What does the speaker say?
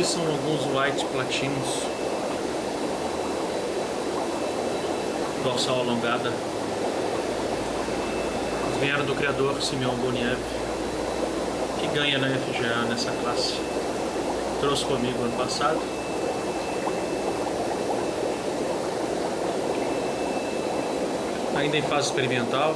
aqui são alguns white platinos. Dorsal alongada. Eles vieram do criador Simeon Boniev, que ganha na FGA nessa classe. Trouxe comigo ano passado. Ainda em fase experimental,